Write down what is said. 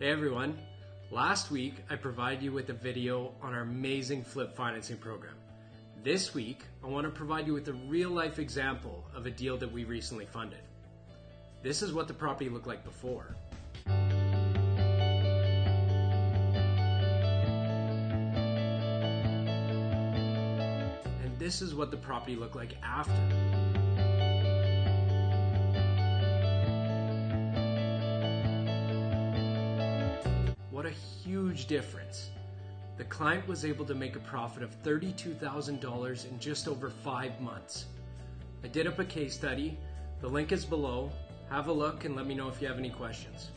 Hey everyone. Last week I provided you with a video on our amazing flip financing program. This week I want to provide you with a real life example of a deal that we recently funded. This is what the property looked like before. And this is what the property looked like after. A huge difference. The client was able to make a profit of $32,000 in just over five months. I did up a case study. The link is below. Have a look and let me know if you have any questions.